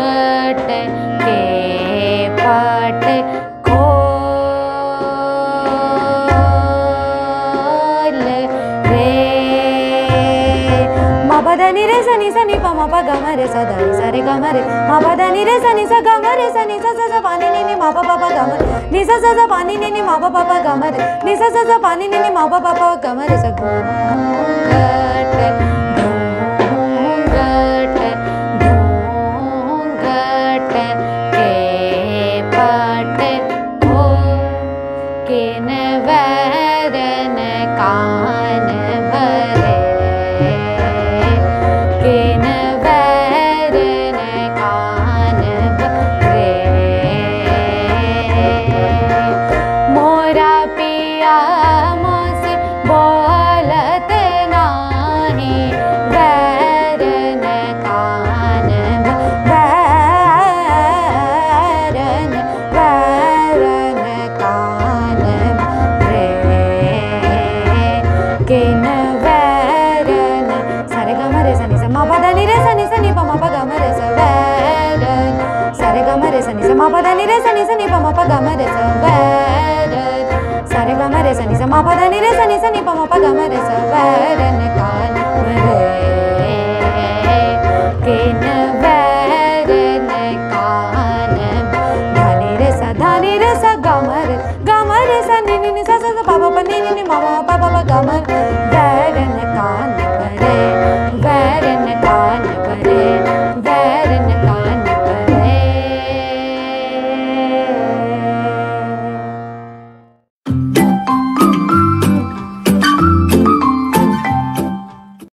प्रगट के पट खोल रे। म पदनी रे सनी सनी प म प ग म रे स नि स रे ग म रे। सनी स ग पानी नि मापा म प प प ग नि स स स पानी नि नि म प प प ग पानी नि नि म प प प किन भरका మపదని రే సని సని ప మప గమ రే స వరన్ సరే గమ రే సని స మపదని రే సని సని ప మప గమ రే స వరన్ కాన రే కేన వరన్ కాన ధని రే స ధని రే స గమ రే గమ రే స ని ని స స ప ప ని ని మ మ ప ప గమ